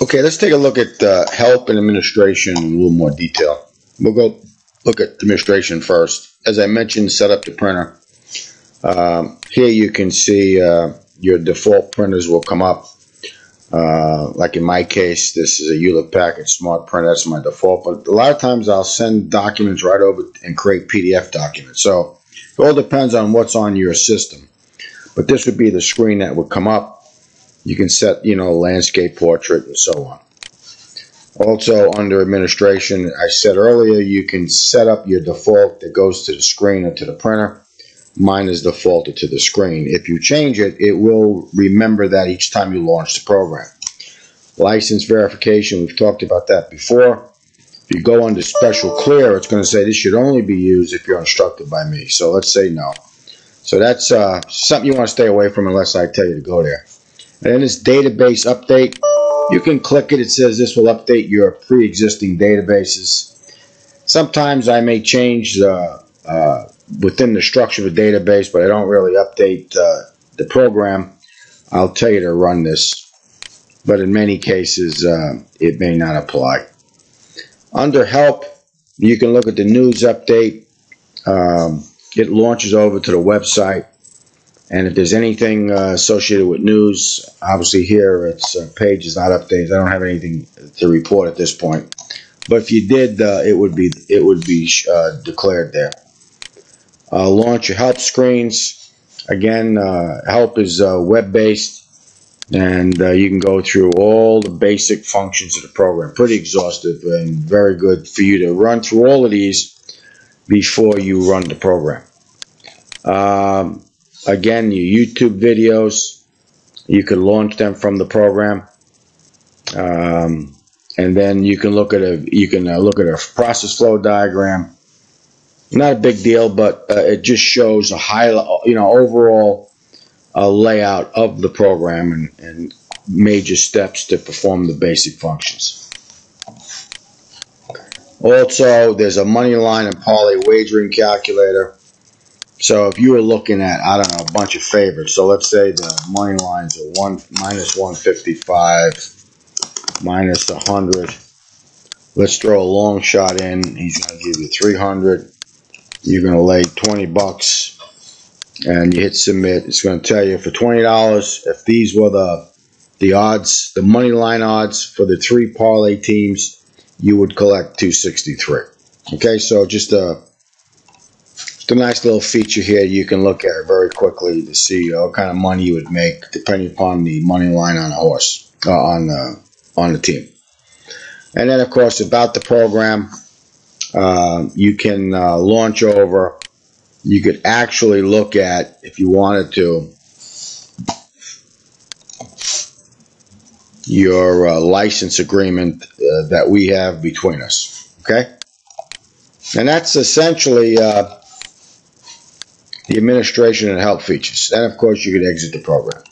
Okay, let's take a look at uh, help and administration in a little more detail. We'll go look at administration first. As I mentioned, set up the printer. Um, here you can see uh, your default printers will come up. Uh, like in my case, this is a Hewlett Packard Smart Printer. That's my default. But a lot of times I'll send documents right over and create PDF documents. So it all depends on what's on your system. But this would be the screen that would come up. You can set, you know, landscape portrait and so on. Also under administration, I said earlier, you can set up your default that goes to the screen or to the printer. Mine is defaulted to the screen. If you change it, it will remember that each time you launch the program. License verification, we've talked about that before. If you go under special clear, it's going to say this should only be used if you're instructed by me. So let's say no. So that's uh, something you want to stay away from unless I tell you to go there. And then this database update, you can click it. It says this will update your pre-existing databases. Sometimes I may change uh, uh, within the structure of a database, but I don't really update uh, the program. I'll tell you to run this, but in many cases uh, it may not apply. Under help, you can look at the news update. Um, it launches over to the website. And if there's anything uh, associated with news, obviously here its uh, page is not updated. I don't have anything to report at this point. But if you did, uh, it would be it would be uh, declared there. Uh, launch your help screens. Again, uh, help is web based, and you can go through all the basic functions of the program. Pretty exhaustive and very good for you to run through all of these before you run the program. Um, Again, your YouTube videos, you can launch them from the program. Um, and then you can look at a you can uh, look at a process flow diagram. Not a big deal, but uh, it just shows a high you know overall uh, layout of the program and, and major steps to perform the basic functions. Also, there's a money line and parlay wagering calculator. So if you were looking at, I don't know, a bunch of favorites. So let's say the money lines are one minus 155, minus 100. Let's throw a long shot in. He's going to give you 300. You're going to lay 20 bucks, and you hit submit. It's going to tell you for $20 if these were the the odds, the money line odds for the three parlay teams, you would collect 263. Okay, so just a a nice little feature here you can look at very quickly to see what kind of money you would make depending upon the money line on a horse uh, on the on the team. And then of course about the program, uh, you can uh, launch over. You could actually look at if you wanted to your uh, license agreement uh, that we have between us. Okay, and that's essentially uh, the administration and help features. And of course, you can exit the program.